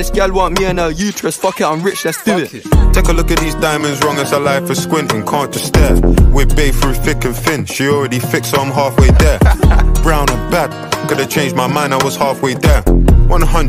This gal want me and her uterus. Fuck it, I'm rich, let's do it. Take a look at these diamonds, wrong as a life for squinting, can't just stare. We're bay through thick and thin, she already fixed, so I'm halfway there. Brown and bad, could've changed my mind, I was halfway there. 100.